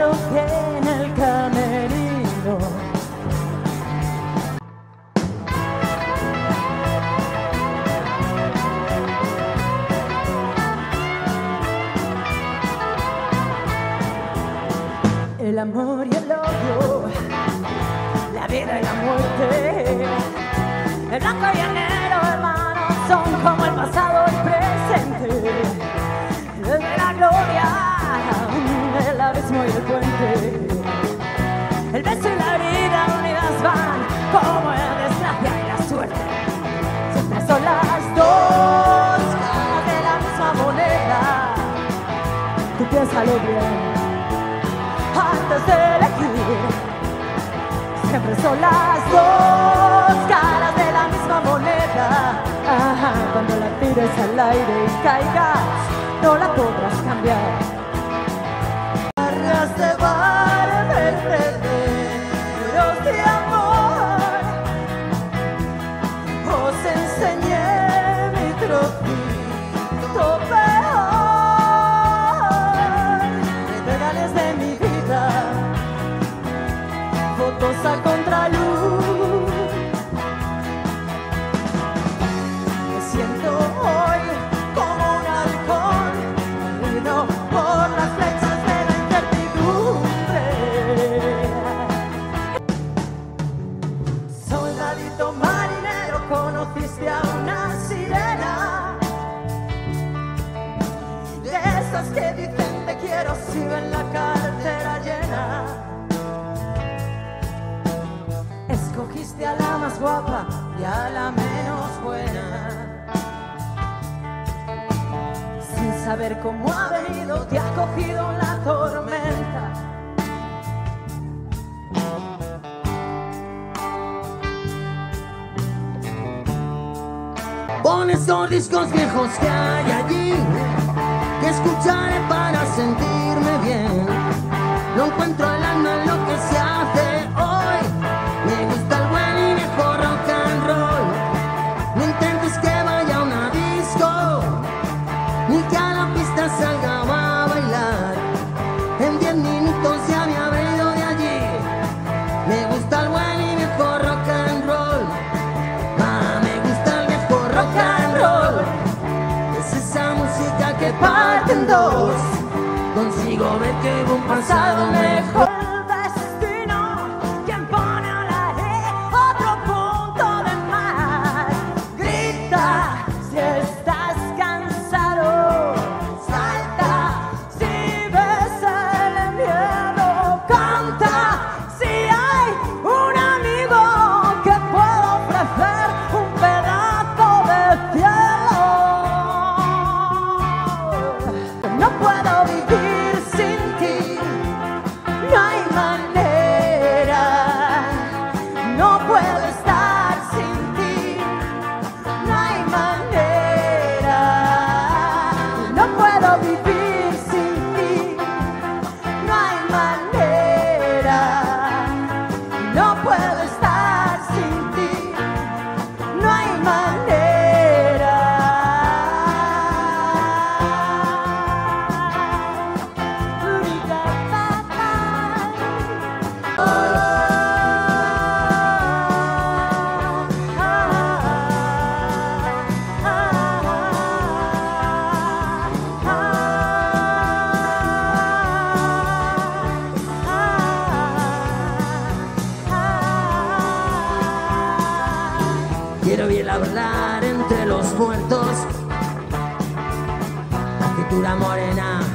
arrojé en el camerino. El amor y el odio, la vida y la muerte, el blanco y el negro, hermano, son como el pasado Tú piénsalo bien antes de elegir. Siempre son las dos caras de la misma moneda. Ajá, cuando la tires al aire y caigas, no la podrás cambiar. Quiero si ven la cartera llena. Escogiste a la más guapa y a la menos buena. Sin saber cómo ha venido, te ha cogido la tormenta. Pon esos discos viejos que hay allí, escucharé para sentirme bien. No encuentro el alma en lo que se hace hoy. Me gusta el buen y viejo rock and roll. No intentes que vaya a una disco, ni que a la pista salga a bailar. En diez minutos ya me habré ido de allí. Me gusta el buen música que parte en dos. Consigo ver que hubo un pasado mejor. Quiero bien hablar entre los muertos. La morena